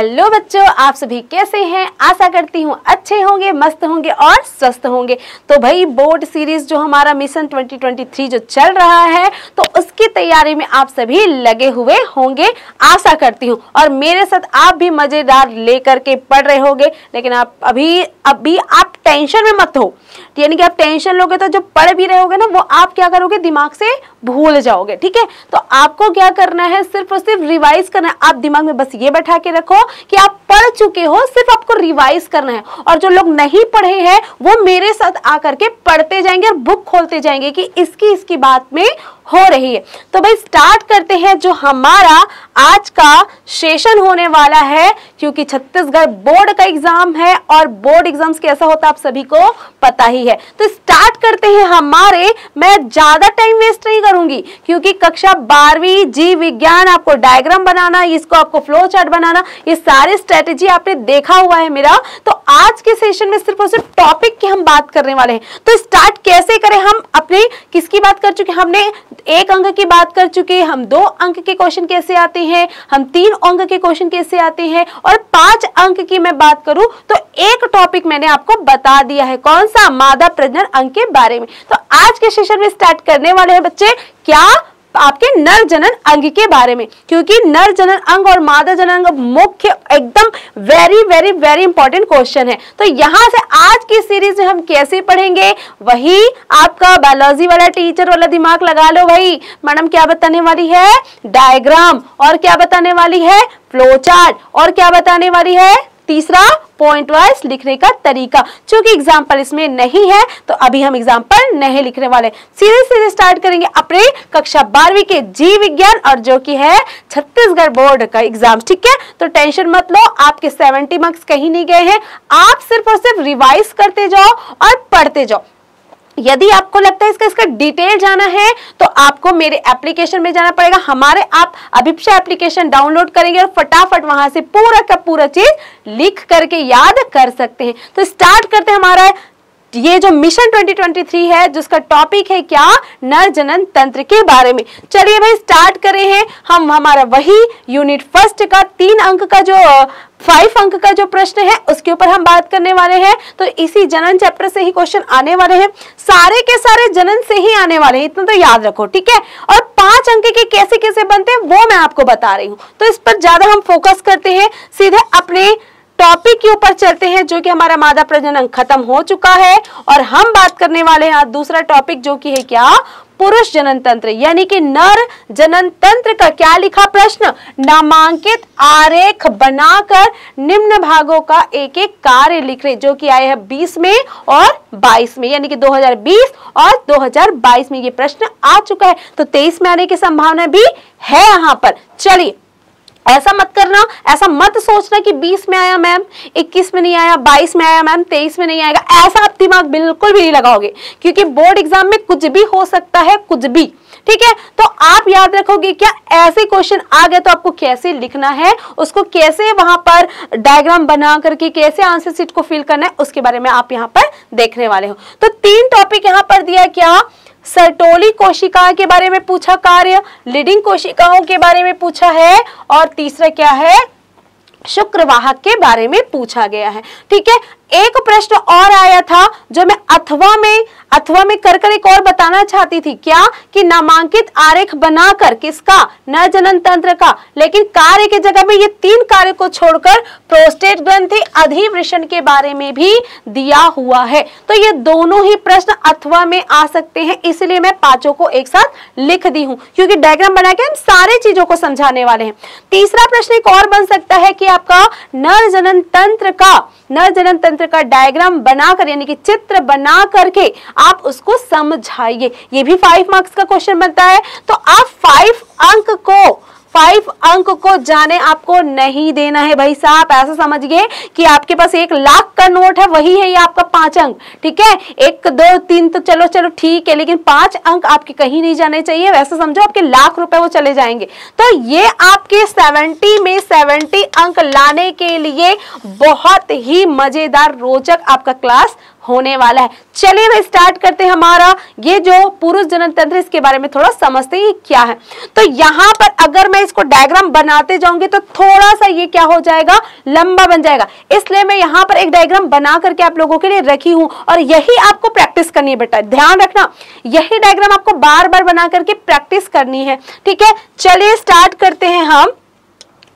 Hello बच्चों, आप सभी कैसे हैं? आशा करती हूँ अच्छे होंगे, मस्त होंगे और स्वस्थ होंगे। तो भाई, बोर्ड सीरीज़ जो हमारा मिशन 2023 जो चल रहा है तो उसकी तैयारी में आप सभी लगे हुए होंगे, आशा करती हूँ। और मेरे साथ आप भी मज़ेदार लेकर के पढ़ रहे होंगे, लेकिन आप अभी अभी आप टेंशन में मत हो। यानी कि आप टेंशन लोगे तो जो पढ़ भी रहे ना, वो आप क्या करोगे, दिमाग से भूल जाओगे, ठीक है? तो आपको क्या करना है, सिर्फ़ और सिर्फ़ रिवाइज करना आप दिमाग में बस ये बैठा के रखो कि आप पढ़ चुके हो, सिर्फ़ आपको रिवाइज करना है। और जो लोग नहीं पढ़े हैं, वो मेरे साथ आकर के पढ़ते जाएँगे और बुक खोलते जाएँगे कि इसकी इसकी बात में हो रही है। तो भाई स्टार्ट करते हैं जो हमारा आज का सेशन होने वाला है, क्योंकि छत्तीसगढ़ बोर्ड का एग्ज़ाम है और बोर्ड एग्ज़ाम्स कैसा होता है, आप सभी को पता ही है। तो स्टार्ट करते हैं हमारे। मैं ज़्यादा टाइम वेस्ट नहीं करूँगी, क्योंकि कक्षा बारहवीं जीव विज्ञान, आपको डायग्राम बनाना, इसको आपको फ्लो चार्ट बनाना, ये सारे स्ट्रेटेजी आपने देखा हुआ है मेरा। तो आज के सेशन में सिर्फ़ और सिर्फ़ टॉपिक की हम बात करने वाले हैं। तो स्टार्ट कैसे करें हम? अपने किसकी बात कर चुके हमने एक अंक की बात कर चुके हम दो अंक के क्वेश्चन कैसे आते हैं, हम तीन अंक के क्वेश्चन कैसे आते हैं और पाँच अंक की मैं बात करूँ तो एक टॉपिक मैंने आपको बता दिया है, कौन सा मादा प्रजनन अंक के बारे में। तो आज के सेशन में स्टार्ट करने वाले हैं बच्चे, क्या आपके नर जनन अंग के बारे में, क्योंकि नर जनन अंग और मादा जनन अंग मुख्य, एकदम very very very important question है। तो यहाँ से आज की सीरीज़ में हम कैसे पढ़ेंगे? वही आपका बायोलॉजी वाला टीचर वाला दिमाग लगा लो भाई। मैडम, क्या बताने वाली है? डायग्राम और क्या बताने वाली है? फ्लो चार्ट और क्या बताने वाली है? तीसरा पॉइंट वाइज लिखने का तरीका। क्योंकि एग्ज़ाम्पल इसमें नहीं है तो अभी हम एग्ज़ाम्पल नहीं लिखने वाले। सीधे सीधे स्टार्ट करेंगे अपने कक्षा बारहवीं के जीव विज्ञान और जो कि है छत्तीसगढ़ बोर्ड का एग्ज़ाम ठीक है? तो टेंशन मत लो, आपके 70 मार्क्स कहीं नहीं गए हैं। आप सिर्फ़ और सिर्फ़ रिवाइज करते जाओ और पढ़ते जाओ। यदि आपको लगता है इसका इसका डिटेल जाना है तो आपको मेरे एप्लीकेशन में जाना पड़ेगा। हमारे आप अभिप्सा एप्लीकेशन डाउनलोड करेंगे और फटाफट वहाँ से पूरा का पूरा चीज़ लिख करके याद कर सकते हैं। तो स्टार्ट करते हैं हमारा ये जो मिशन 2023 है, जिसका टॉपिक है क्या? नर जनन तंत्र के बारे में। चलिए भाई स्टार्ट करें हैं। हम, हमारा वही यूनिट फ़र्स्ट का, तीन अंक का जो फाइव अंक का जो प्रश्न है, उसके ऊपर हम बात करने वाले हैं। तो इसी जनन चैप्टर से ही क्वेश्चन आने वाले हैं। सारे के सारे जनन से ही आने वाले हैं, इतना तो याद रखो, ठीक है? और पाँच अंक के कैसे कैसे बनते हैं, वो मैं आपको बता रही हूँ। तो इस पर ज़्यादा हम फोकस करते हैं। सीधे अपने टॉपिक के ऊपर चलते हैं, जो कि हमारा मादा प्रजनन खत्म हो चुका है, और हम बात करने वाले हैं दूसरा टॉपिक जो कि है क्या? पुरुष जनन तंत्र यानी कि नर जनन तंत्र का क्या लिखा प्रश्न? नामांकित आरेख बनाकर निम्न भागों का एक एक कार्य लिख रहे, जो कि आए हैं 20 में और 22 में, यानी कि 2020 और 2022 में ये प्रश्न आ चुका है। तो 23 में आने की संभावना भी है यहाँ पर। चलिए ऐसा मत करना, ऐसा मत सोचना कि 20 में आया मैम 21 में नहीं आया 22 में आया मैम 23 में नहीं आएगा, ऐसा आप दिमाग बिल्कुल भी नहीं लगाओगे, क्योंकि बोर्ड एग्ज़ाम में कुछ भी हो सकता है, कुछ भी, ठीक है? तो आप याद रखोगे, क्या ऐसे क्वेश्चन आ गए तो आपको कैसे लिखना है, उसको कैसे वहाँ पर डायग्राम बना करके, कैसे आंसर सीट को फिल करना है, उसके बारे में आप यहाँ पर देखने वाले हो। तो तीन टॉपिक यहाँ पर दिया क्या? सरटोली कोशिका के बारे में पूछा, कार्य लीडिंग कोशिकाओं के बारे में पूछा है, और तीसरा क्या है? शुक्रवाहक के बारे में पूछा गया है। ठीक है एक प्रश्न और आया था, जो मैं अथवा में अथवा में कर कर एक और बताना चाहती थी। क्या? कि नामांकित आरेख बनाकर किसका? न जनन तंत्र का। लेकिन कार्य के जगह में ये तीन कार्य को छोड़कर प्रोस्टेट ग्रंथि अधिवृषण के बारे में भी दिया हुआ है। तो ये दोनों ही प्रश्न अथवा में आ सकते हैं, इसलिए मैं पाँचों को एक साथ लिख दी हूँ। क्योंकि डायग्राम बना के हम सारे चीज़ों को समझाने वाले हैं। तीसरा प्रश्न एक और बन सकता है कि आपका नर जनन तंत्र का नर जनन तंत्र का डायग्राम बनाकर, यानी कि चित्र बना करके आप उसको समझाइए। ये भी फाइव मार्क्स का क्वेश्चन बनता है। तो आप फाइव अंक को फाइव अंक को जाने आपको नहीं देना है भाई साहब। ऐसा समझिए कि आपके पास एक लाख का नोट है, वही है ये आपका पाँच अंक। ठीक है? एक, दो, तीन तो चलो चलो, ठीक है, लेकिन पाँच अंक आपके कहीं नहीं जाने चाहिए। वैसे समझो आपके लाख रुपए वो चले जाएँगे। तो ये आपके सेवेंटी में सेवेंटी अंक लाने के लिए बहुत ही मज़ेदार रोचक आपका क्लास होने वाला है। चलिए भाई स्टार्ट करते हैं हमारा। ये जो पुरुष जनन तंत्र इसके बारे में थोड़ा समझते हैं क्या है। तो यहाँ पर अगर मैं इसको डायग्राम बनाते जाऊँगी तो थोड़ा सा ये क्या हो जाएगा? लंबा बन जाएगा। इसलिए मैं यहाँ पर एक डायग्राम बना करके आप लोगों के लिए रखी हूँ, और यही आपको प्रैक्टिस करनी है बेटा। ध्यान रखना, यही डायग्राम आपको बार बार बना करके प्रैक्टिस करनी है। ठीक है? चलिए स्टार्ट करते हैं हम।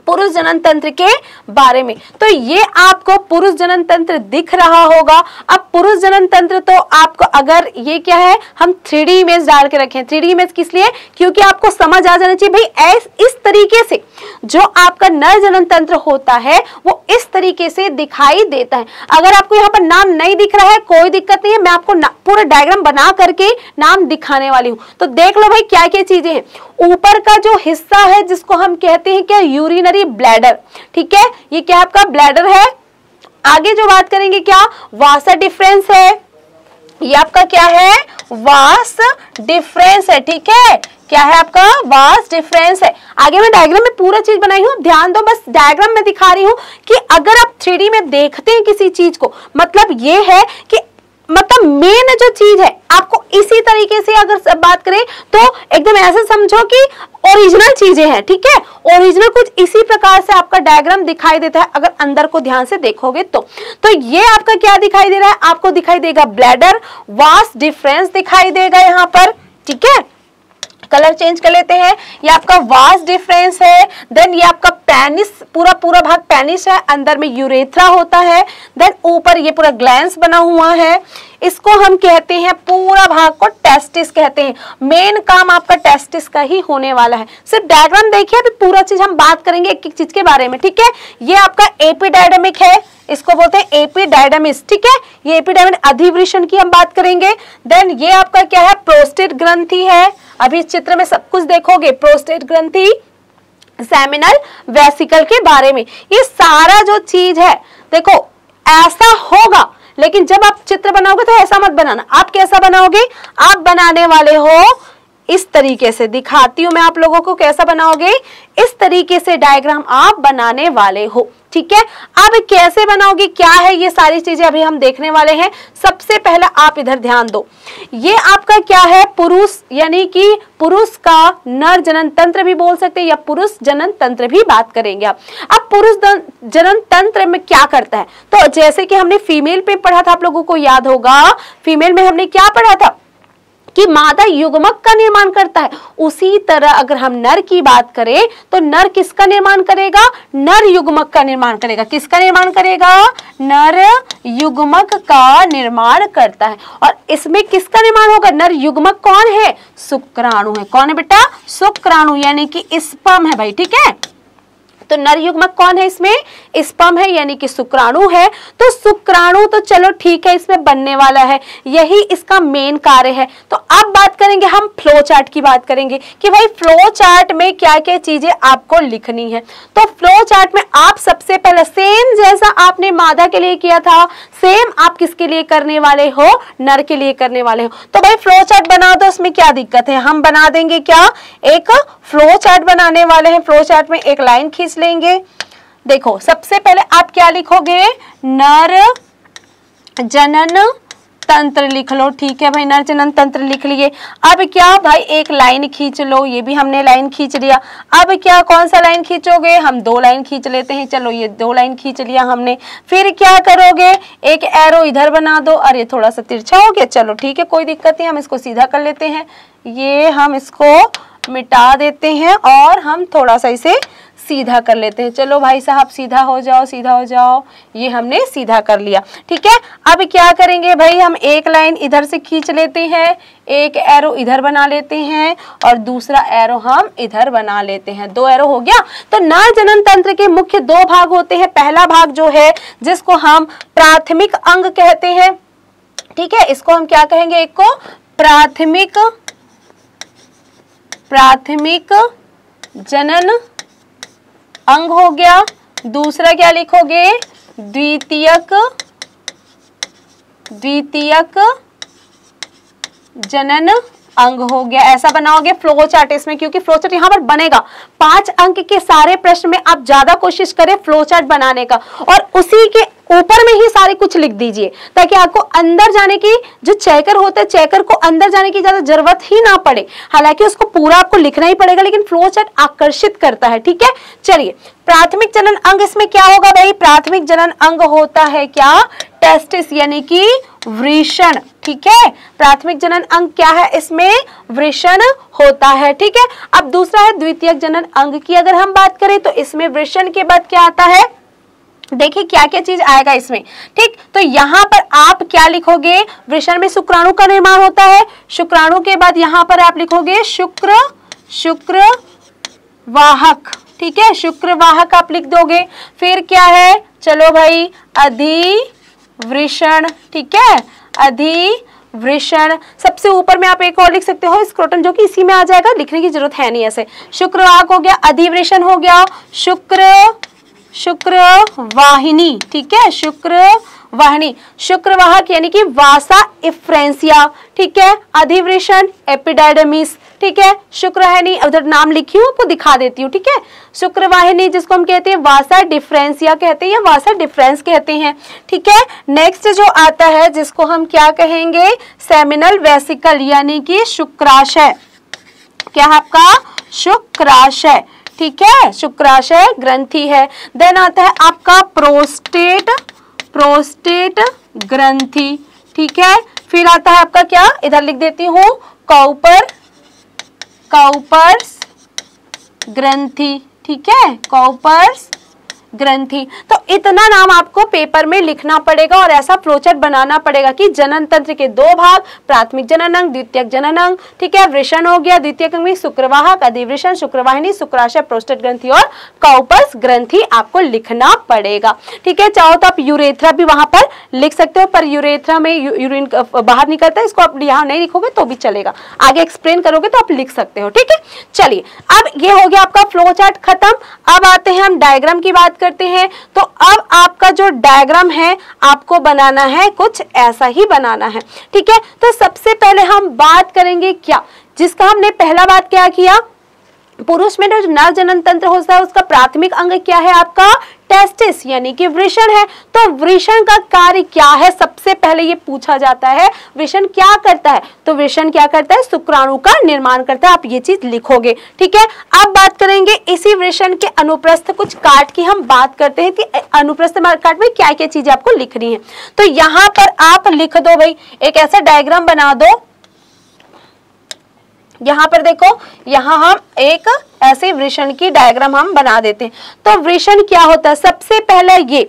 पुरुष जनन तंत्र के बारे में। तो ये आपको पुरुष जनन तंत्र दिख रहा होगा। अब पुरुष जनन तंत्र तो आपको अगर ये क्या है, हम थ्री डी इमेज डाल के रखें। थ्री डी इमेज किस लिए? क्योंकि आपको समझ आ जाना चाहिए, भाई इस तरीके से जो आपका नर जनन तंत्र होता है, वो इस तरीके से दिखाई देता है। अगर आपको यहाँ पर नाम नहीं दिख रहा है, कोई दिक्कत नहीं है, मैं आपको पूरा डायग्राम बना करके नाम दिखाने वाली हूँ। तो देख लो भाई क्या क्या चीज़ें हैं। ऊपर का जो हिस्सा है, जिसको हम कहते हैं क्या यूरिनरी ब्लैडर ठीक है? ये क्या आपका ब्लैडर है? आगे जो बात करेंगे क्या? वासा डिफरेंस है। ये आपका क्या है? वास डिफरेंस है, ठीक है? क्या है आपका? वास डिफरेंस है। आगे मैं डायग्राम में पूरा चीज़ बनाई हूँ। ध्यान दो, बस डायग्राम में दिखा रही हूँ कि अगर आप थ्री में देखते हैं किसी चीज़ को मतलब ये है कि मतलब मेन जो चीज़ है, आपको इसी तरीके से अगर बात करें तो एकदम ऐसे समझो कि ओरिजिनल चीज़ें हैं, ठीक है? ओरिजिनल कुछ इसी प्रकार से आपका डायग्राम दिखाई देता है, अगर अंदर को ध्यान से देखोगे तो। तो ये आपका क्या दिखाई दे रहा है? आपको दिखाई देगा ब्लैडर वास डिफरेंस दिखाई देगा यहाँ पर, ठीक है? कलर चेंज कर लेते हैं। ये आपका वास डिफरेंस है। देन ये आपका पेनिस पूरा पूरा भाग पेनिस है। अंदर में यूरेथ्रा होता है। देन ऊपर ये पूरा ग्लैंस बना हुआ है। इसको हम कहते हैं, पूरा भाग को टेस्टिस कहते हैं। मेन काम आपका टेस्टिस का ही होने वाला है। सिर्फ़ डायग्राम देखिए, अभी पूरा चीज़ हम बात करेंगे एक एक चीज़ के बारे में, ठीक है? ये आपका एपीडायडमिक है। इसको बोलते हैं एपीडायडमिस ठीक है? ये एपीडायमिक अधिवृषण की हम बात करेंगे। देन ये आपका क्या है? प्रोस्टेट ग्रंथि है। अभी इस चित्र में सब कुछ देखोगे प्रोस्टेट ग्रंथि सेमिनल वेसिकल के बारे में। ये सारा जो चीज़ है, देखो, ऐसा होगा, लेकिन जब आप चित्र बनाओगे तो ऐसा मत बनाना। आप कैसा बनाओगे? आप बनाने वाले हो इस तरीके से दिखाती हूँ मैं आप लोगों को कैसा बनाओगे। इस तरीके से डायग्राम आप बनाने वाले हो, ठीक है? अब कैसे बनाओगे, क्या है, ये सारी चीज़ें अभी हम देखने वाले हैं। सबसे पहला आप इधर ध्यान दो। ये आपका क्या है, पुरुष, यानी कि पुरुष का नर जनन तंत्र भी बोल सकते हैं या पुरुष जनन तंत्र भी बात करेंगे आप। अब पुरुष जनन तंत्र में क्या करता है? तो जैसे कि हमने फीमेल पे पढ़ा था, आप लोगों को याद होगा फीमेल में हमने क्या पढ़ा था? कि मादा युग्मक का निर्माण करता है। उसी तरह अगर हम नर की बात करें तो नर किसका निर्माण करेगा? नर युग्मक का निर्माण करेगा। किसका निर्माण करेगा? नर युग्मक का निर्माण करता है। और इसमें किसका निर्माण होगा? नर युग्मक कौन है? शुक्राणु है। कौन है बेटा? शुक्राणु, यानी कि स्पम है भाई, ठीक है? तो नर युग्मक कौन है इसमें? स्पम है, यानी कि शुक्राणु है। तो शुक्राणु तो चलो ठीक है, इसमें बनने वाला है। यही इसका मेन कार्य है। तो अब बात करेंगे हम फ्लो चार्ट की बात करेंगे कि भाई फ्लो चार्ट में क्या क्या चीज़ें आपको लिखनी है। तो फ्लो चार्ट में आप सबसे पहले सेम जैसा आपने मादा के लिए किया था सेम आप किसके लिए करने वाले हो? नर के लिए करने वाले हो। तो भाई फ्लो चार्ट बना दो, उसमें क्या दिक्कत है? हम बना देंगे क्या? एक फ्लो चार्ट बनाने वाले हैं। फ्लो चार्ट में एक लाइन खींच लेंगे। देखो, सबसे पहले आप क्या लिखोगे? नर जनन तंत्र लिख लो। ठीक है भाई नरचनन तंत्र लिख लिए। अब क्या भाई, एक लाइन खींच लो। ये भी हमने लाइन खींच लिया। अब क्या, कौन सा लाइन खींचोगे? हम दो लाइन खींच लेते हैं। चलो, ये दो लाइन खींच लिया हमने। फिर क्या करोगे? एक एरो इधर बना दो। अरे, थोड़ा सा तिरछा हो गया। चलो, ठीक है, कोई दिक्कत नहीं। हम इसको सीधा कर लेते हैं। ये हम इसको मिटा देते हैं और हम थोड़ा सा इसे सीधा कर लेते हैं। चलो भाई साहब, सीधा हो जाओ, सीधा हो जाओ। ये हमने सीधा कर लिया। ठीक है? अब क्या करेंगे भाई? हम एक लाइन इधर से खींच लेते हैं, एक एरो इधर बना लेते हैं और दूसरा एरो हम इधर बना लेते हैं। दो एरो हो गया? तो नर जनन तंत्र के मुख्य दो भाग होते हैं। पहला भाग जो है, जिसको हम प्राथमिक अंग कहते हैं। ठीक है? इसको हम क्या कहेंगे? एक को प्राथमिक प्राथमिक जनन अंग हो गया। दूसरा क्या लिखोगे? द्वितीयक द्वितीयक जनन अंग हो गया। ऐसा बनाओगे फ्लो चार्ट इसमें, क्योंकि फ्लो चार्ट यहाँ पर बनेगा। पाँच अंक के सारे प्रश्न में आप ज़्यादा कोशिश करें फ्लो चार्ट बनाने का। और उसी के ऊपर में ही सारे कुछ लिख दीजिए, ताकि आपको अंदर जाने की, जो चेकर होता है चेकर को अंदर जाने की ज़्यादा ज़रूरत ही ना पड़े। हालाँकि उसको पूरा आपको लिखना ही पड़ेगा, लेकिन फ्लो चार्ट आकर्षित करता है, ठीक है? चलिए, प्राथमिक जनन अंग इसमें क्या होगा भाई? प्राथमिक जनन अंग होता है क्या? टेस्टिस यानी कि वृषण, ठीक है? प्राथमिक जनन अंग क्या है? इसमें वृषण होता है, ठीक है? अब दूसरा है द्वितीय जनन अंग की अगर हम बात करें तो इसमें वृषण के बाद क्या आता है? देखिए क्या क्या चीज़ आएगा इसमें, ठीक? तो यहाँ पर आप क्या लिखोगे? वृषण में शुक्राणु का निर्माण होता है। शुक्राणु के बाद यहाँ पर आप लिखोगे शुक्र शुक्र वाहक, ठीक है? शुक्र वाहक आप लिख दोगे। फिर क्या है? चलो भाई अधिवृषण ठीक है? अधिवृषण सबसे ऊपर में आप एक और लिख सकते हो स्क्रोटन जो कि इसी में आ जाएगा, लिखने की ज़रूरत है नहीं ऐसे। शुक्रवाक हो गया अधिवृषण हो गया, शुक्र शुक्र वाहिनी, ठीक है? शुक्र वाहिनी शुक्रवाहक यानी कि वासा इफ्रेंसिया, ठीक है? अधिवृषण एपिडाइडमिस ठीक है? शुक्रवाहिनी, उधर नाम लिखी हूँ, आपको दिखा देती हूँ, ठीक है? शुक्रवाहिनी, जिसको हम कहते हैं वासा डिफरेंसिया कहते हैं, या वासा डिफरेंस कहते हैं, ठीक है? नेक्स्ट जो आता है, जिसको हम क्या कहेंगे? सेमिनल वेसिकल यानी कि शुक्राशय। क्या आपका? शुक्राशय, ठीक है? शुक्राशय ग्रंथि है। देन आता है आपका प्रोस्टेट प्रोस्टेट ग्रंथि, ठीक है? फिर आता है आपका क्या? इधर लिख देती हूँ काउपर काउपर्स ग्रंथि ठीक है? काउपर्स ग्रंथि। तो इतना नाम आपको पेपर में लिखना पड़ेगा और ऐसा फ्लोचार्ट बनाना पड़ेगा कि जनन तंत्र के दो भाग, प्राथमिक जनन अंग द्वितीय जनन अंग ठीक है, वृषण हो गया द्वितीय अंग में शुक्रवाहक, अधिवृषण, शुक्रवाहिनी, शुक्राशय, प्रोस्टेट ग्रंथि और काउपस ग्रंथि आपको लिखना पड़ेगा। ठीक है, चाहो तो आप यूरेथ्रा भी वहाँ पर लिख सकते हो, पर यूरेथ्रा में यूरिन बाहर निकलता है, इसको आप यहाँ नहीं लिखोगे तो भी चलेगा। आगे एक्सप्लेन करोगे तो आप लिख सकते हो, ठीक है? चलिए, अब ये हो गया आपका फ्लो चार्ट खत्म। अब आते हैं हम डायग्राम की बात करते हैं तो अब आपका जो डायग्राम है, आपको बनाना है, कुछ ऐसा ही बनाना है। ठीक है? तो सबसे पहले हम बात करेंगे क्या? जिसका हमने पहला बात क्या किया? पुरुष में जो नर जनन तंत्र होता है, उसका प्राथमिक अंग क्या है आपका? टेस्टिस यानी कि वृषण है। तो वृषण का कार्य क्या है? सबसे पहले ये पूछा जाता है, वृषण क्या करता है? तो वृषण क्या करता है? शुक्राणु का निर्माण करता है। आप ये चीज़ लिखोगे, ठीक है? अब बात करेंगे इसी वृषण के अनुप्रस्थ कुछ काट की। हम बात करते हैं कि अनुप्रस्थ काट में क्या क्या चीज़ें आपको लिखनी है। तो यहाँ पर आप लिख दो भाई, एक ऐसा डायग्राम बना दो। यहाँ पर देखो यहाँ हम एक ऐसे वृषण की डायग्राम हम बना देते हैं। तो वृषण क्या होता है? सबसे पहले ये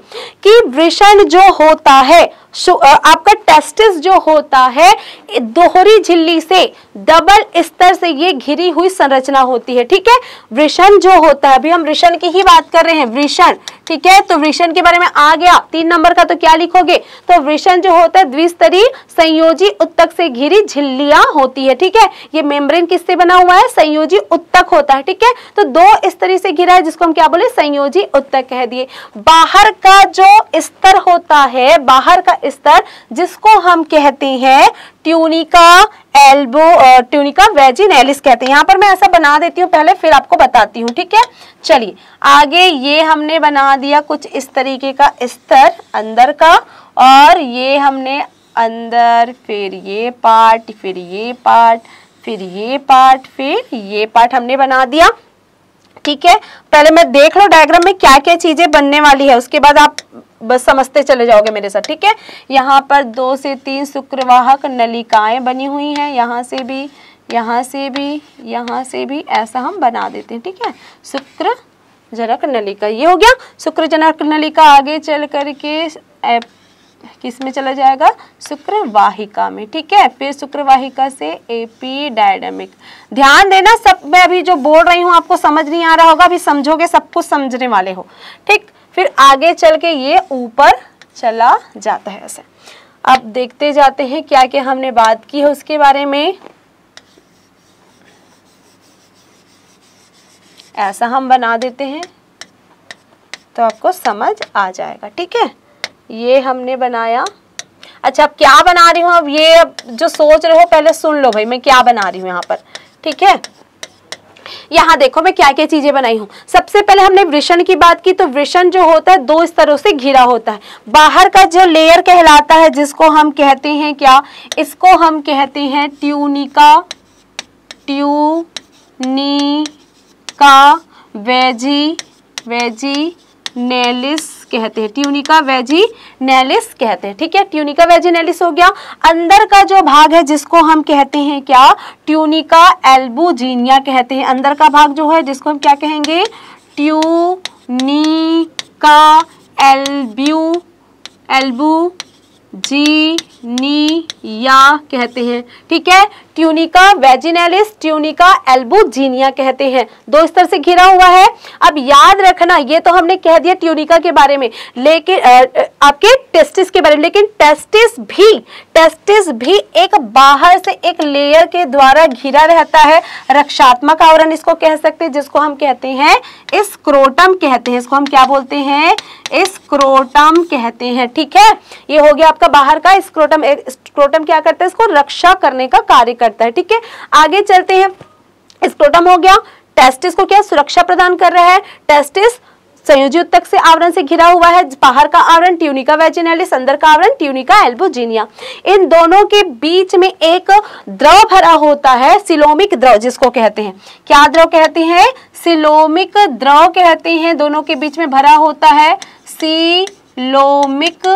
कि वृषण जो होता है आपका टेस्टिस जो होता है दोहरी झिल्ली से डबल स्तर से ये घिरी हुई संरचना होती है, ठीक है? वृषण जो होता है, अभी हम वृषण की ही बात कर रहे हैं, वृषण, ठीक है? तो वृषण के बारे में आ गया। तीन नंबर का तो क्या लिखोगे? तो वृषण जो होता है, द्विस्तरीय संयोजी उत्तक से घिरी झिल्लियाँ होती है, ठीक है? ये मेम्ब्रेन किससे बना हुआ है? संयोजी उत्तक होता है, ठीक तो दो स्तरीय से घिरा है जिसको हम क्या बोले? संयोजी उत्तक कह दिए। बाहर का जो स्तर होता है, बाहर का स्तर जिसको हम कहते हैं ट्यूनिका एल्बो ट्यूनिका वेजिनेलिस कहते हैं। यहाँ पर मैं ऐसा बना देती हूँ पहले, फिर आपको बताती हूँ, ठीक है? चलिए, आगे ये हमने बना दिया कुछ इस तरीके का स्तर अंदर का, और ये हमने अंदर, फिर ये पार्ट फिर ये पार्ट फिर ये पार्ट फिर ये पार्ट हमने बना दिया। ठीक है? पहले मैं देख लो डायग्राम में क्या क्या चीज़ें बनने वाली है, उसके बाद आप बस समझते चले जाओगे मेरे साथ, ठीक है? यहाँ पर दो से तीन शुक्रवाहक नलिकाएँ बनी हुई हैं, यहाँ से भी, यहाँ से भी, यहाँ से भी, ऐसा हम बना देते हैं, ठीक है? शुक्र जनक नलिका, ये हो गया। शुक्र जनक नलिका आगे चल करके किसमें चला जाएगा? शुक्रवाहिका में, ठीक है? फिर शुक्र वाहिका से एपीडायडमिक ध्यान देना, सब मैं अभी जो बोल रही हूँ, आपको समझ नहीं आ रहा होगा, अभी समझोगे, सब कुछ समझने वाले हो। ठीक? फिर आगे चल के ये ऊपर चला जाता है ऐसे। अब देखते जाते हैं क्या क्या हमने बात की है उसके बारे में। ऐसा हम बना देते हैं तो आपको समझ आ जाएगा, ठीक है? ये हमने बनाया। अच्छा अब क्या बना रही हूँ? अब ये अब जो सोच रहे हो, पहले सुन लो भाई, मैं क्या बना रही हूँ यहाँ पर, ठीक है? यहाँ देखो, मैं क्या क्या चीज़ें बनाई हूँ। सबसे पहले हमने वृषण की बात की तो वृषण जो होता है, दो स्तरों से घिरा होता है। बाहर का जो लेयर कहलाता है, जिसको हम कहते हैं क्या? इसको हम कहते हैं ट्यूनिका ट्यूनिका, वेजी वेजी, नेलिस कहते हैं, ट्यूनिका वेजी नेलिस कहते हैं, ठीक है? ट्यूनिका वेजी नेलिस हो गया। अंदर का जो भाग है, जिसको हम कहते हैं क्या? ट्यूनिका एल्बुजीनिया कहते हैं। अंदर का भाग जो है, जिसको हम क्या कहेंगे? ट्यूनिका एल्ब्यू एल्बू जी नी या कहते हैं, ठीक है? ट्यूनिका वेजिनेलिस, ट्यूनिका एल्बुजीनिया कहते हैं। दो स्तर से घिरा हुआ है। अब याद रखना, ये तो हमने कह दिया ट्यूनिका के बारे में, लेकिन आपके टेस्टिस के बारे में, लेकिन टेस्टिस भी टेस्टिस भी एक बाहर से एक लेयर के द्वारा घिरा रहता है। रक्षात्मक आवरण इसको कह सकते हैं, जिसको हम कहते हैं स्क्रोटम कहते हैं। इसको हम क्या बोलते हैं? स्क्रोटम कहते हैं। ठीक है? ये हो गया आपका बाहर का स्क्रोटम। स्क्रोटम क्या करते हैं? इसको रक्षा करने का कार्य करता है, ठीक है? आगे चलते हैं। स्क्रोटम हो गया। टेस्टिस को क्या? सुरक्षा प्रदान कर रहा है। टेस्टिस संयोजी उत्तक से आवरण से घिरा हुआ है। बाहर का आवरण, ट्यूनिका वेजिनेलिस, अंदर का आवरण, ट्यूनिका एल्बोजीनिया। इन दोनों के बीच में एक द्रव भरा होता है, सिलोमिक द्रव, जिसको कहते हैं। क्या द्रव कहते हैं? सिलोमिक द्रव कहते हैं। दोनों के बीच में भरा होता है। सिलोमिक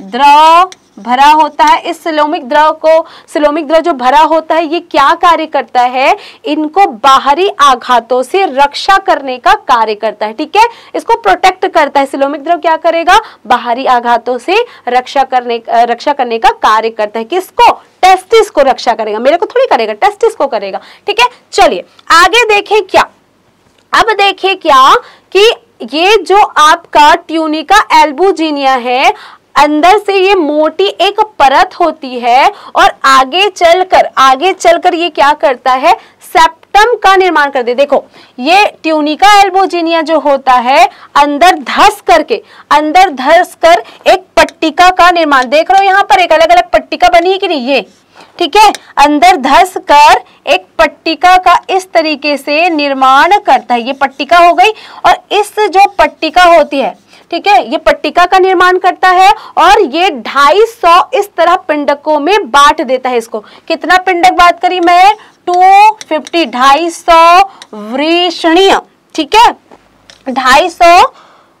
द्रव। भरा होता है। इस सिलोमिक द्रव को, सिलोमिक द्रव जो भरा होता है, ये क्या कार्य करता है? इनको बाहरी आघातों से रक्षा करने का कार्य करता है, ठीक है? इसको प्रोटेक्ट करता है। सिलोमिक द्रव क्या करेगा? बाहरी आघातों से रक्षा करने रक्षा करने का कार्य करता है। किसको? टेस्टिस को रक्षा करेगा। मेरे को थोड़ी करेगा। टेस्टिस को करेगा, ठीक है? चलिए, आगे देखें क्या। अब देखिए क्या कि ये जो आपका ट्यूनिका एल्बुजीनिया है अंदर से ये मोटी एक परत होती है और आगे चलकर आगे चलकर ये क्या करता है? सेप्टम का निर्माण कर दे देखो, ये ट्यूनिका एल्बोजिनिया जो होता है, अंदर धस करके, अंदर धस कर एक पट्टिका का निर्माण। देख रहे हो यहाँ पर एक अलग अलग पट्टिका बनी है कि नहीं? ये, ठीक है? अंदर धस कर एक पट्टिका का इस तरीके से निर्माण करता है। ये पट्टिका हो गई और इस जो पट्टिका होती है ठीक है, ये पट्टिका का निर्माण करता है और ये ढाई सौ इस तरह पिंडकों में बांट देता है इसको। कितना पिंडक बात करी मैं? टू फिफ्टी, ढाई सौ वृषणीय, ठीक है? ढाई सौ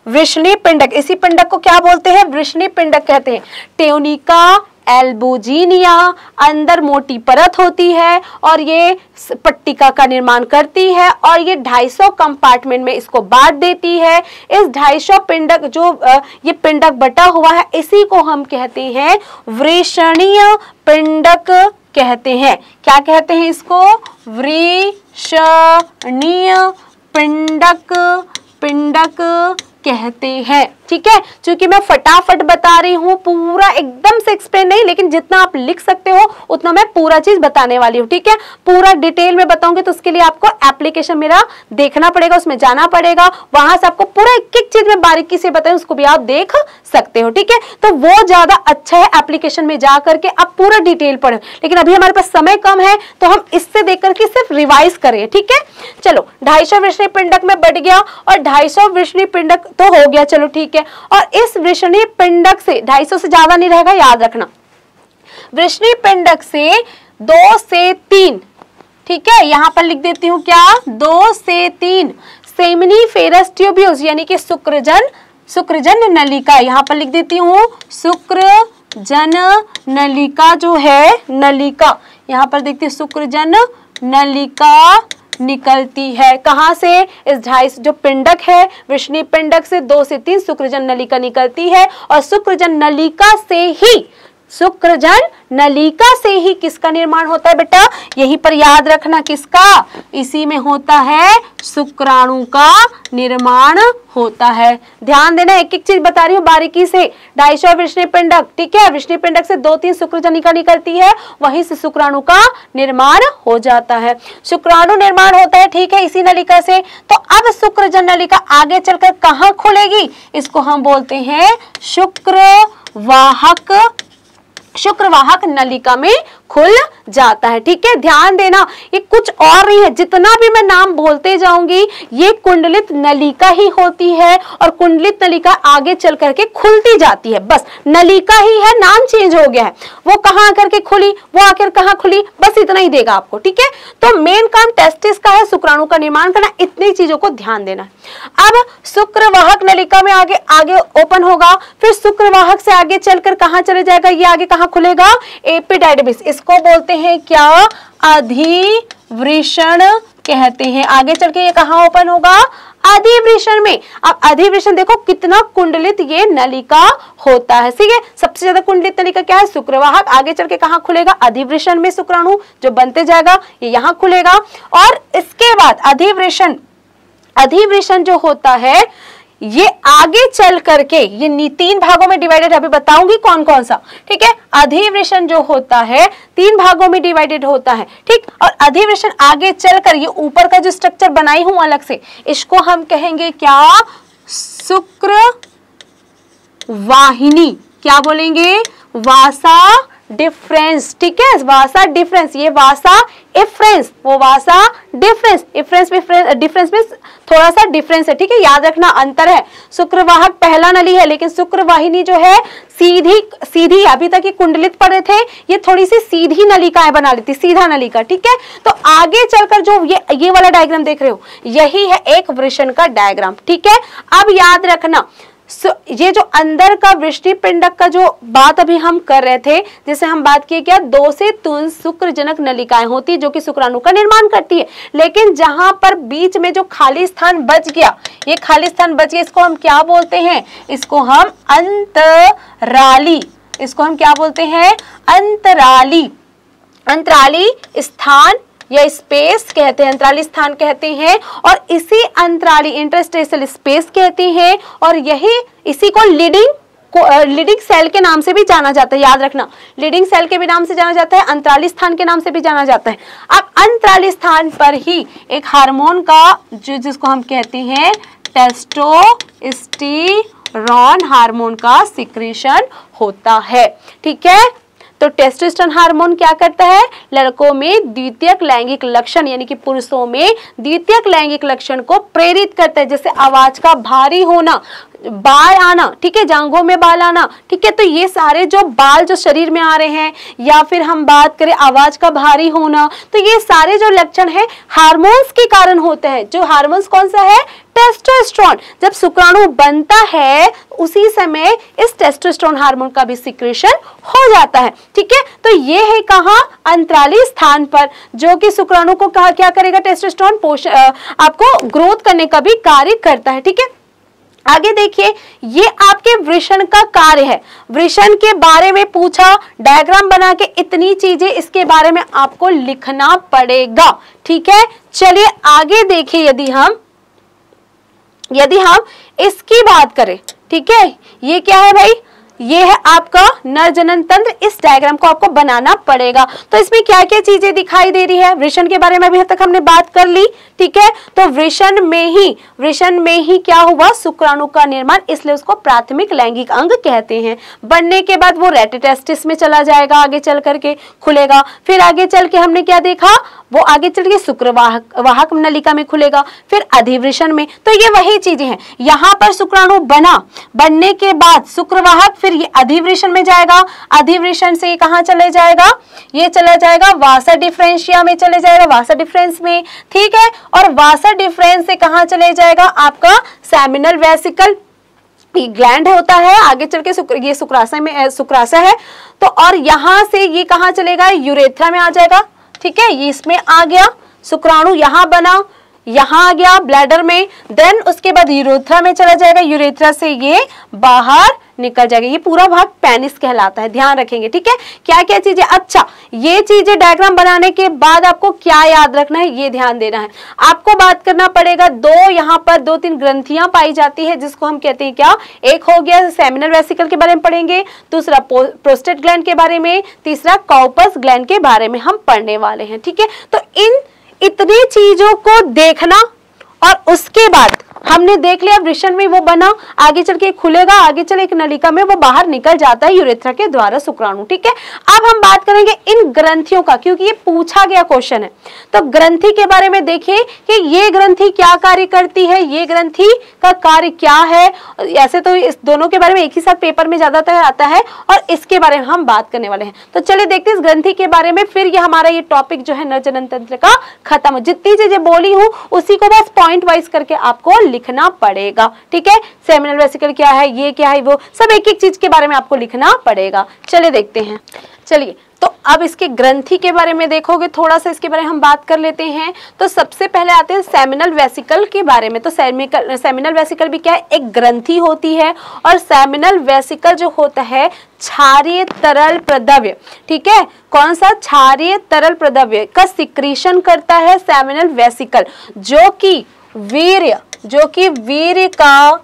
वृष्णी पिंडक। इसी पिंडक को क्या बोलते हैं? वृष्णी पिंडक कहते हैं। टेोनिका एल्बोजीनिया अंदर मोटी परत होती है और ये पट्टिका का निर्माण करती है और ये 250 कंपार्टमेंट में इसको बांट देती है। इस 250 पिंडक जो ये पिंडक बटा हुआ है, इसी को हम कहते हैं वृषणीय पिंडक कहते हैं। क्या कहते हैं इसको? वृषणीय पिंडक पिंडक कहते हैं। ठीक है? क्योंकि मैं फटाफट बता रही हूँ, पूरा एकदम से एक्सप्लेन नहीं, लेकिन जितना आप लिख सकते हो, उतना मैं पूरा चीज़ बताने वाली हूँ, ठीक है? पूरा डिटेल में बताऊँगी तो उसके लिए आपको एप्लीकेशन मेरा देखना पड़ेगा, उसमें जाना पड़ेगा। वहाँ से आपको पूरा एक एक चीज़ में बारीकी से बताए, उसको भी आप देख सकते हो, ठीक है? तो वो ज़्यादा अच्छा है एप्लीकेशन में जा करके आप पूरा डिटेल पढ़े। लेकिन अभी हमारे पास समय कम है तो हम इससे देख करके सिर्फ़ रिवाइज करें, ठीक है? चलो, ढाई सौ विष्णु पिंडक में बढ़ गया, और ढाई सौ विष्णु पिंडक तो हो गया, चलो, ठीक है। और इस वृषणी पिंडक से 250 से ज़्यादा नहीं रहेगा, याद रखना। वृषणी पिंडक से दो से तीन, ठीक है, यहाँ पर लिख देती हूँ क्या? दो से तीन। सेमनी फेरस ट्यूब्यूज यानी कि शुक्रजन शुक्रजन नलिका, यहाँ पर लिख देती हूँ शुक्र जन नलिका जो है, नलिका। यहाँ पर देखती शुक्रजन नलिका निकलती है। कहाँ से? इस ढाई जो पिंडक है, विष्णु पिंडक से दो से तीन शुक्रजन नलिका निकलती है और शुक्रजन नलिका से ही शुक्रजन नलिका से ही किसका निर्माण होता है बेटा? यहीं पर याद रखना किसका? इसी में होता है शुक्राणु का निर्माण होता है। ध्यान देना एक एक चीज़ बता रही हूँ बारीकी से। सौ विष्णु पिंडक, ठीक है? विष्णु पिंडक से दो तीन शुक्रजनिका निकलती है, वहीं से शुक्राणु का निर्माण हो जाता है। शुक्राणु निर्माण होता है, ठीक है, इसी नलिका से। तो अब शुक्र शुक्रजन नलिका आगे चलकर कहाँ खुलेगी? इसको हम बोलते हैं शुक्र वाहक शुक्रवाहक नलिका में खुल जाता है। ठीक है, ध्यान देना, ये कुछ और नहीं है। जितना भी मैं नाम बोलते जाऊँगी, ये कुंडलित नलिका ही होती है और कुंडलित नलिका आगे चल करके खुलती जाती है। बस, नलिका ही है, नाम चेंज हो गया है। वो कहाँ आकर के खुली, वो आकर कहाँ खुली, बस इतना ही देगा आपको। ठीक है? तो मेन काम टेस्टिस का है, शुक्राणु का निर्माण करना, इतनी चीज़ों को ध्यान देना। अब शुक्रवाहक नलिका में आगे आगे ओपन होगा, फिर शुक्रवाहक से आगे चलकर कहा चले जाएगा? ये आगे कहा खुलेगा? एपिडाइडमिस इसको बोलते हैं क्या? अधिवृषण कहते हैं। आगे चल के ये कहा ओपन होगा? अधिवृषण में। अब अधिवृषण देखो कितना कुंडलित ये नलिका होता है। ठीक है? सबसे ज़्यादा कुंडलित नलिका क्या है? शुक्रवाहक। आगे चल के कहा खुलेगा? अधिवृषण में शुक्राणु, जो बनते जाएगा, ये यहाँ खुलेगा। और इसके बाद अधिवृषण अधिवृषण जो होता है ये आगे चल करके ये तीन भागों में डिवाइडेड अभी बताऊँगी कौन कौन सा। ठीक है? अधिवृषण जो होता है, तीन भागों में डिवाइडेड होता है, ठीक? और अधिवृषण आगे चलकर ये ऊपर का जो स्ट्रक्चर बनाई हूँ अलग से, इसको हम कहेंगे क्या? शुक्र वाहिनी। क्या बोलेंगे? वासा डिफरेंस ठीक है? वासा डिफरेंस ये वासा इफ्रेंस वो वासा डिफरेंस इफ्रेंस डिफरेंस में थोड़ा सा डिफरेंस है, ठीक है? याद रखना अंतर है। शुक्रवाहक पहला नली है, लेकिन शुक्रवाहिनी जो है, सीधी सीधी, अभी तक ये कुंडलित पड़े थे, ये थोड़ी सी सीधी नलिकाएँ बना लेती, सीधा नलिका ठीक है? तो आगे चलकर जो ये ये वाला डायग्राम देख रहे हो, यही है एक वृषण का डायग्राम ठीक है? अब याद रखना so, ये जो अंदर का वृष्टि पिंडक का जो बात अभी हम कर रहे थे जैसे हम बात किए क्या दो से तीन शुक्रजनक नलिकाएँ होती है जो कि शुक्राणु का निर्माण करती है। लेकिन जहाँ पर बीच में जो खाली स्थान बच गया ये खाली स्थान बच गया इसको हम क्या बोलते हैं? इसको हम अंतराली इसको हम क्या बोलते हैं? अंतराली। अंतराली स्थान या स्पेस कहते हैं, अंतराली स्थान कहते हैं, और इसी अंतराली इंटरस्टेशल स्पेस कहते हैं, और यही इसी को लीडिंग लीडिंग सेल के नाम से भी जाना जाता है, याद रखना। लीडिंग सेल के भी नाम से जाना जाता है, अंतराली स्थान के नाम से भी जाना जाता है। अब अंतराली स्थान पर ही एक हार्मोन का, जो, जिसको हम कहते हैं, टेस्टोस्टेरोन हार्मोन का सिक्रेशन होता है। ठीक है? तो टेस्टोस्टेरोन हार्मोन क्या करता है? लड़कों में द्वितीयक लैंगिक लक्षण, यानी कि पुरुषों में द्वितीयक लैंगिक लक्षण को प्रेरित करता है, जैसे आवाज़ का भारी होना, बाल आना, ठीक है, जांघों में बाल आना, ठीक है तो ये सारे जो बाल जो शरीर में आ रहे हैं, या फिर हम बात करें आवाज़ का भारी होना तो ये सारे जो लक्षण है हार्मोन्स के कारण होते हैं। जो हार्मोन्स कौन सा है? टेस्टोस्टेरोन जब शुक्राणु बनता है, उसी समय इस टेस्टोस्टेरोन हार्मोन का भी सिक्रेशन हो जाता है। ठीक है? तो ये है कहा? अंतराली स्थान पर, जो कि शुक्राणु को कहा क्या करेगा? टेस्टोस्टेरोन आपको ग्रोथ करने का भी कार्य करता है। ठीक है? आगे देखिए, ये आपके वृषण का कार्य है। वृषण के बारे में पूछा डायग्राम बना के इतनी चीज़ें इसके बारे में आपको लिखना पड़ेगा। ठीक है? चलिए आगे देखिए यदि हम यदि हम इसकी बात करें, ठीक है? ये क्या है भाई? ये है आपका नर जनन तंत्र। इस डायग्राम को आपको बनाना पड़ेगा। तो इसमें क्या क्या चीज़ें दिखाई दे रही है? वृषण के बारे में अभी तक हमने बात कर ली। ठीक है? तो वृषण में ही, वृषण में ही क्या हुआ? शुक्राणु का निर्माण, इसलिए उसको प्राथमिक लैंगिक अंग कहते हैं। बनने के बाद वो रेटेटेस्टिस में चला जाएगा आगे चल करके, खुलेगा। फिर आगे चल के हमने क्या देखा? वो आगे चल के शुक्रवाहक, वाहक नलिका में खुलेगा। फिर अधिवृषण में। तो ये वही चीज़ें हैं। यहाँ पर शुक्राणु बना। बनने के बाद शुक्रवाहक फिर ये अधिवृषण में जाएगा। अधिवृषण से ये कहा चले जाएगा? ये चला जाएगा वासा डिफ्रेंशिया में, चले जाएगा वासा डिफरेंस में। ठीक है? और वासा डिफरेंस से कहा चले जाएगा? आपका सेमिनल वेसिकल ग्लैंड होता है आगे चल के सुक्र, ये शुक्राशय में शुक्राशय है। तो और यहाँ से ये कहा चलेगा? यूरेथ्रा में आ जाएगा। ठीक है? ये इसमें आ गया। शुक्राणु यहाँ बना यहाँ आ गया ब्लैडर में। देन उसके बाद यूरेथ्रा में चला जाएगा। यूरेथ्रा से ये बाहर निकल जाएगा। ये पूरा भाग पेनिस कहलाता है। ध्यान रखेंगे, ठीक है? क्या क्या चीज़ें? अच्छा ये चीज़ें डायग्राम बनाने के बाद आपको क्या याद रखना है, ये ध्यान देना है। आपको बात करना पड़ेगा, दो यहाँ पर दो तीन ग्रंथियाँ पाई जाती है, जिसको हम कहते हैं क्या? एक हो गया सेमिनल वेसिकल के बारे में पढ़ेंगे, दूसरा प्रोस्टेट ग्लैंड के बारे में, तीसरा कॉपस ग्लैंड के बारे में हम पढ़ने वाले हैं, ठीक है? तो इन इतनी चीज़ों को देखना और उसके बाद हमने देख लिया, वृषण में वो बना, आगे चल के खुलेगा, आगे चल एक नलिका में वो बाहर निकल जाता है यूरेथ्रा के द्वारा शुक्राणु, ठीक है? अब हम बात करेंगे इन ग्रंथियों का, क्योंकि ये पूछा गया क्वेश्चन है। तो ग्रंथि के बारे में देखिए कि ये ग्रंथि क्या कार्य करती है, ये ग्रंथि का कार्य क्या है, ऐसे तो इस दोनों के बारे में एक ही साथ पेपर में ज़्यादातर आता है, और इसके बारे में हम बात करने वाले हैं। तो चलिए देखते हैं इस ग्रंथि के बारे में, फिर ये हमारा ये टॉपिक जो है नरजनन तंत्र का खत्म। जितनी चीज़ें बोली हूँ, उसी को बस पॉइंट वाइज करके आपको लिखना पड़ेगा। ठीक है? सेमिनल वेसिकल क्या है? ये क्या है? वो सब एक एक चीज़ के बारे में आपको लिखना पड़ेगा। चलिए देखते हैं। चलिए तो अब इसके ग्रंथि के बारे में देखोगे, थोड़ा सा इसके बारे में हम बात कर लेते हैं। तो सबसे पहले आते हैं सेमिनल वेसिकल के बारे में। तो सेमिकल सेमिनल वेसिकल भी क्या है? एक ग्रंथि होती है और सेमिनल वेसिकल जो होता है, क्षारीय तरल प्रद्रव्य। ठीक है? कौन सा? क्षारीय तरल प्रद्रव्य का सिक्रीशन करता है सेमिनल वेसिकल जो कि वीर्य जो कि वीर्य का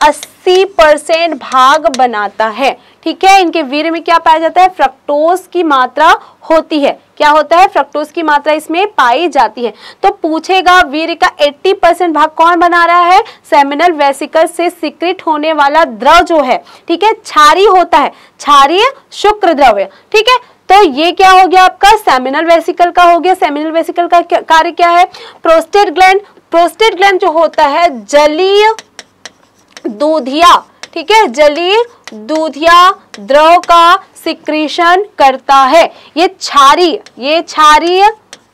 80 परसेंट भाग बनाता है। ठीक है? इनके वीर में क्या पाया जाता है? फ्रक्टोज की मात्रा होती है। क्या होता है? फ्रक्टोज की मात्रा इसमें पाई जाती है। तो पूछेगा वीर का 80 परसेंट भाग कौन बना रहा है? सेमिनल वेसिकल से सिक्रिट होने वाला द्रव जो है। ठीक है? क्षारी होता है। क्षारीय शुक्र द्रव्य। ठीक है? तो ये क्या हो गया आपका? सेमिनल वेसिकल का हो गया। सेमिनल वेसिकल का कार्य क्या है? प्रोस्टेट ग्लैंड प्रोस्टेट ग्लैंड जो होता है, जलीय दूधिया, ठीक है? जलीय दूधिया द्रव का सिक्रीशन करता है। ये छारी ये छारी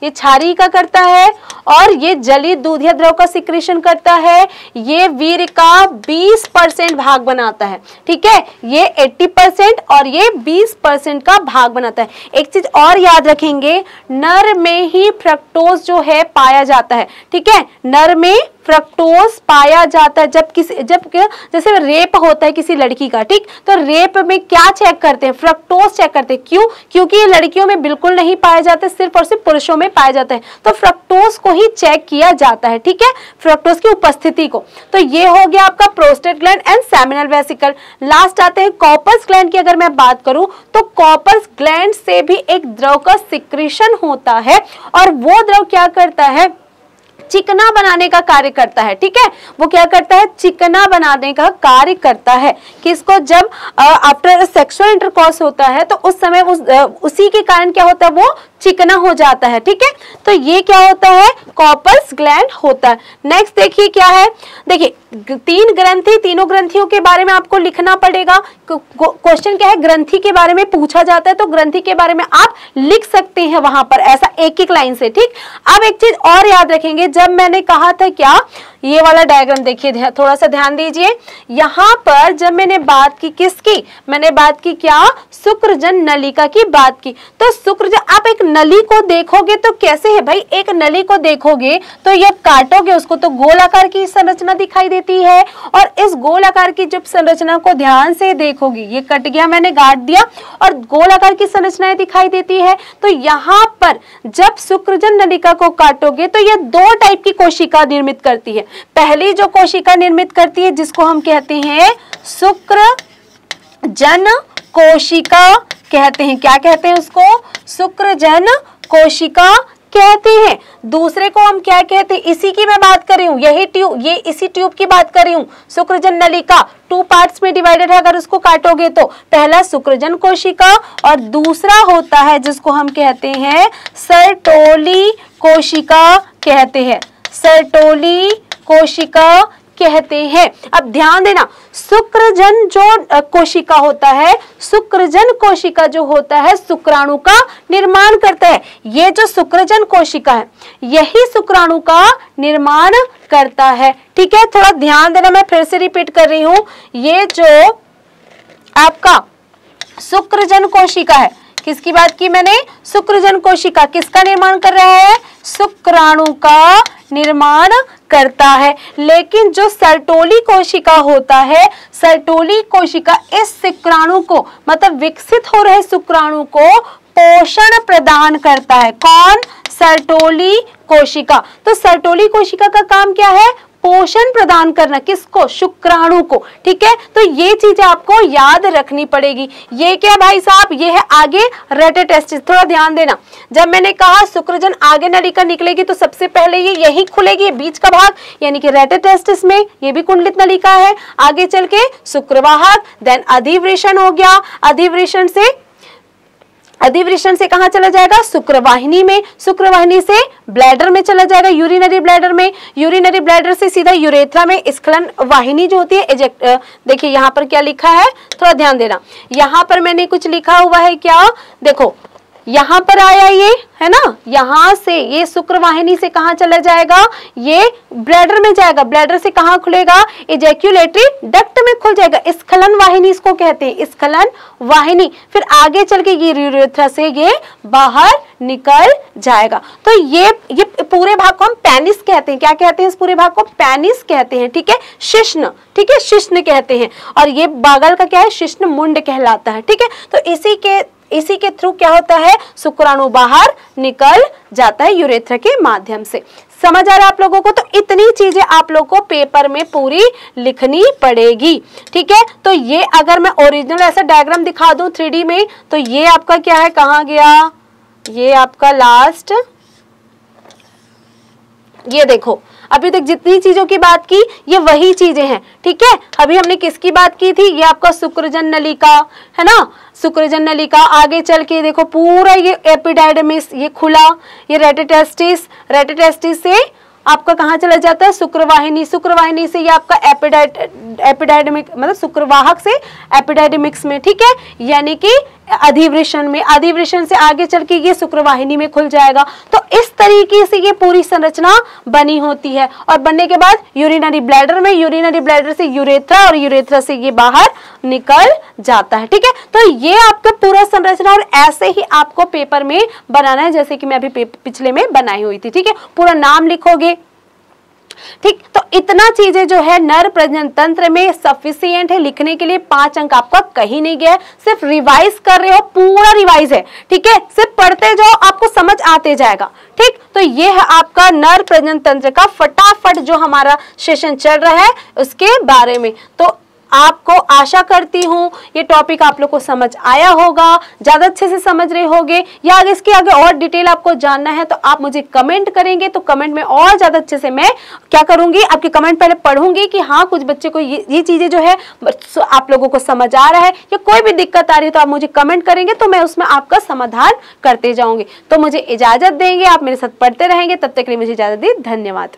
ये छारी का करता है और ये जली दूधिया द्रव का सिक्रेशन करता है। ये वीर का 20 परसेंट भाग बनाता है। ठीक है? ये 80 परसेंट और ये 20 परसेंट का भाग बनाता है। एक चीज़ और याद रखेंगे, नर में ही फ्रक्टोज जो है पाया जाता है। ठीक है? नर में फ्रक्टोज पाया जाता है जब किसी जब जैसे रेप होता है किसी लड़की का, ठीक? तो रेप में क्या चेक करते हैं? फ्रक्टोज चेक करते हैं। क्यों? क्योंकि ये लड़कियों में बिल्कुल नहीं पाया जाता, सिर्फ़ और सिर्फ़ पुरुषों में पाया जाता है। तो फ्रक्टोज को ही चेक किया जाता है, ठीक है? फ्रक्टोज की उपस्थिति को। तो ये हो गया आपका prostate gland and seminal vesicle last आते हैं कॉपर्स ग्लैंड की अगर मैं बात करूँ तो कॉपर्स ग्लैंड से भी एक द्रव का सिक्रेशन होता है और वो द्रव क्या करता है? चिकना बनाने का कार्य करता है ठीक है? वो क्या करता है? चिकना बनाने का कार्य करता है। किसको? जब आफ्टर सेक्सुअल इंटरकॉर्स होता है तो उस समय उस आ, उसी के कारण क्या होता है? वो चिकना हो जाता है, ठीक है? तो ये क्या होता है? कॉपर्स ग्लैंड होता है। नेक्स्ट देखिए क्या है? देखिए तीन ग्रंथि, तीनों ग्रंथियों के बारे में आपको लिखना पड़ेगा। क्वेश्चन क्या है? ग्रंथि के बारे में पूछा जाता है तो ग्रंथि के बारे में आप लिख सकते हैं वहाँ पर, ऐसा एक एक लाइन से, ठीक? अब एक चीज़ और याद रखेंगे, जब मैंने कहा था क्या? ये वाला डायग्राम देखिए थोड़ा सा ध्यान दीजिए। यहाँ पर जब मैंने बात की किसकी? मैंने बात की क्या? शुक्रजन नलिका की बात की। तो शुक्रजन, आप एक नली को देखोगे तो कैसे है भाई? एक नली को देखोगे तो ये काटोगे, उसको तो गोल आकार की संरचना दिखाई देती है। और इस गोल आकार की जब संरचना को ध्यान से देखोगे, ये कट गया, मैंने गाट दिया, और गोल आकार की संरचनाएँ दिखाई देती है तो यहाँ पर जब शुक्रजन नलिका को काटोगे तो यह दो टाइप की कोशिका निर्मित करती है। पहली जो कोशिका निर्मित करती है, जिसको हम कहते हैं शुक्र जन कोशिका कहते हैं। क्या कहते हैं उसको? शुक्र जन कोशिका कहते हैं। दूसरे को हम क्या कहते हैं? इसी की मैं बात कर रही हूँ। यही ट्यूब ये इसी ट्यूब की बात कर रही हूँ। शुक्रजन नलिका टू पार्ट्स में डिवाइडेड है अगर उसको काटोगे तो। पहला शुक्रजन कोशिका और दूसरा होता है जिसको हम कहते हैं सरटोली कोशिका कहते हैं। सरटोली कोशिका कहते हैं। अब ध्यान देना, शुक्रजन जो कोशिका होता है, शुक्रजन कोशिका जो होता है, शुक्राणु का निर्माण करता है। ये जो शुक्रजन कोशिका है, यही शुक्राणु का निर्माण करता है। ठीक है, थोड़ा ध्यान देना, मैं फिर से रिपीट कर रही हूँ। ये जो आपका शुक्रजन कोशिका है, किसकी बात की मैंने? शुक्रजन कोशिका किसका निर्माण कर रहा है? शुक्राणु का निर्माण करता है। लेकिन जो सर्टोली कोशिका होता है, सर्टोली कोशिका इस शुक्राणु को मतलब विकसित हो रहे शुक्राणु को पोषण प्रदान करता है। कौन? सर्टोली कोशिका। तो सर्टोली कोशिका का काम क्या है? पोषण प्रदान करना, किसको? शुक्राणु को, ठीक है? तो ये चीज़ें आपको याद रखनी पड़ेगी। ये क्या भाई साहब? ये है आगे रेटे रेटेटेस्टिस थोड़ा ध्यान देना। जब मैंने कहा शुक्रजन आगे नलिका निकलेगी तो सबसे पहले ये यही खुलेगी बीच का भाग, यानी कि रेटेटेस्टिस में ये भी कुंडलित नलिका है। आगे चल के शुक्रवाहक देन अधिवृषण हो गया। अधिवृषण से अधिवृषण से कहा चला जाएगा? शुक्रवाहिनी में। शुक्रवाहिनी से ब्लैडर में चला जाएगा, यूरिनरी ब्लैडर में। यूरिनरी ब्लैडर से सीधा यूरेथ्रा में स्खलन वाहिनी जो होती है एजेक्ट देखिए यहाँ पर क्या लिखा है, थोड़ा ध्यान देना। यहाँ पर मैंने कुछ लिखा हुआ है क्या? देखो, यहाँ पर आया ये है ना? यहाँ से, ये शुक्र वाहिनी से कहा चला जाएगा? ये ब्लैडर में जाएगा। ब्लैडर से कहा खुलेगा? इजेक्यूलेटरी डक्ट में खुल जाएगा। स्खलन वाहिनी इसको कहते हैं। स्खलन वाहिनी। फिर आगे चल के ये यूरेथ्रा से ये बाहर निकल जाएगा। तो ये ये पूरे भाग को हम पैनिस कहते हैं। क्या कहते हैं इस पूरे भाग को? पैनिस कहते हैं। ठीक है? शिश्न ठीक है? शिश्न कहते हैं। और ये बागल का क्या है? शिश्न मुंड कहलाता है। ठीक है? तो इसी के इसी के थ्रू क्या होता है? शुक्राणु बाहर निकल जाता है यूरेथ्रा के माध्यम से। समझ आ रहा आप लोगों को? तो इतनी चीज़ें आप लोग को पेपर में पूरी लिखनी पड़ेगी। ठीक है? तो ये अगर मैं ओरिजिनल ऐसा डायग्राम दिखा दू थ्री में तो ये आपका क्या है? कहा गया? ये आपका लास्ट ये देखो अभी तक जितनी चीज़ों की बात की, ये वही चीज़ें हैं, ठीक है? अभी हमने किसकी बात की थी? ये आपका शुक्रजन नलिका, है ना? शुक्रजन नलिका आगे चल के देखो, पूरा ये एपिडाइडमिस ये खुला, ये रेटेटेस्टिस रेटेटेस्टिस से आपका कहाँ चला जाता है? शुक्रवाहिनी शुक्रवाहिनी से ये आपका एपिडाइड एपिडाइडमिक मतलब शुक्रवाहक से एपिडाइडमिक्स में, ठीक है? यानी कि अधिवृषण में, अधिवृषण से आगे चल के ये शुक्रवाहिनी में खुल जाएगा। तो इस तरीके से ये पूरी संरचना बनी होती है। और बनने के बाद यूरिनरी ब्लैडर में यूरिनरी ब्लैडर से यूरेथ्रा और यूरेथ्रा से ये बाहर निकल जाता है, ठीक है? तो ये आपका पूरा संरचना और ऐसे ही आपको पेपर में बनाना है, जैसे कि मैं अभी पिछले में बनाई हुई थी, ठीक है? पूरा नाम लिखोगे ठीक? तो इतना चीज़ें जो है नर प्रजनन तंत्र में सफिशियंट है, लिखने के लिए पाँच अंक आपका कहीं नहीं गया सिर्फ़ रिवाइज कर रहे हो, पूरा रिवाइज है। ठीक है? सिर्फ़ पढ़ते जाओ, आपको समझ आते जाएगा। ठीक? तो ये है आपका नर प्रजनन तंत्र का फटाफट जो हमारा सेशन चल रहा है, उसके बारे में। तो आपको आशा करती हूँ ये टॉपिक आप लोग को समझ आया होगा, ज़्यादा अच्छे से समझ रहे होगे, या आगे इसके आगे और डिटेल आपको जानना है तो आप मुझे कमेंट करेंगे तो कमेंट में और ज़्यादा अच्छे से मैं क्या करूँगी, आपके कमेंट पहले पढ़ूँगी कि हाँ कुछ बच्चे को ये ये चीज़ें जो है आप लोगों को समझ आ रहा है, या कोई भी दिक्कत आ रही है तो आप मुझे कमेंट करेंगे तो मैं उसमें आपका समाधान करते जाऊँगी। तो मुझे इजाज़त देंगे, आप मेरे साथ पढ़ते रहेंगे, तब तक के लिए मुझे इजाज़त दी धन्यवाद।